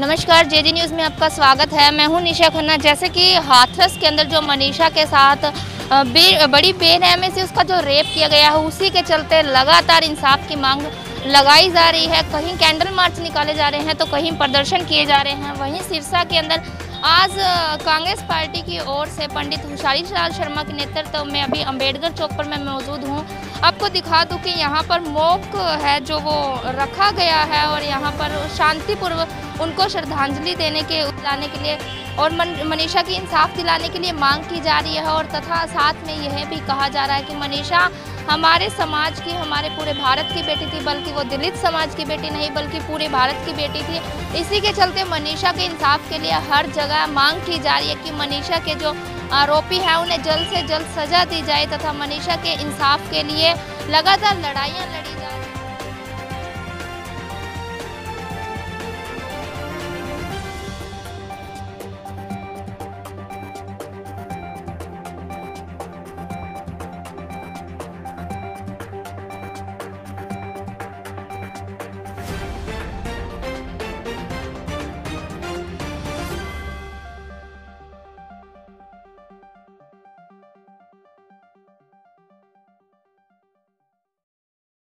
नमस्कार जे D news में आपका स्वागत है। मैं हूँ निशा खन्ना। जैसे कि हाथरस के अंदर जो मनीषा के साथ बे, बड़ी बेरहमी से उसका जो रेप किया गया है उसी के चलते लगातार इंसाफ की मांग लगाई जा रही है। कहीं कैंडल मार्च निकाले जा रहे हैं तो कहीं प्रदर्शन किए जा रहे हैं। वहीं सिरसा के अंदर आज कांग्रेस पार्टी की ओर से पंडित हुशारी लाल शर्मा के नेतृत्व में अभी अंबेडकर चौक पर मैं मौजूद हूँ। आपको दिखा दूँ कि यहाँ पर मोक है जो वो रखा गया है और यहाँ पर शांतिपूर्व उनको श्रद्धांजलि देने के लाने के लिए और मन, मनीषा की इंसाफ दिलाने के लिए मांग की जा रही है और तथा साथ में यह भी कहा जा रहा है कि मनीषा हमारे समाज की हमारे पूरे भारत की बेटी थी बल्कि वो दलित समाज की बेटी नहीं बल्कि पूरे भारत की बेटी थी। इसी के चलते मनीषा के इंसाफ के लिए हर जगह मांग की जा रही है कि मनीषा के जो आरोपी हैं, उन्हें जल्द से जल्द सजा दी जाए तथा मनीषा के इंसाफ के लिए लगातार लड़ाइयाँ लड़ी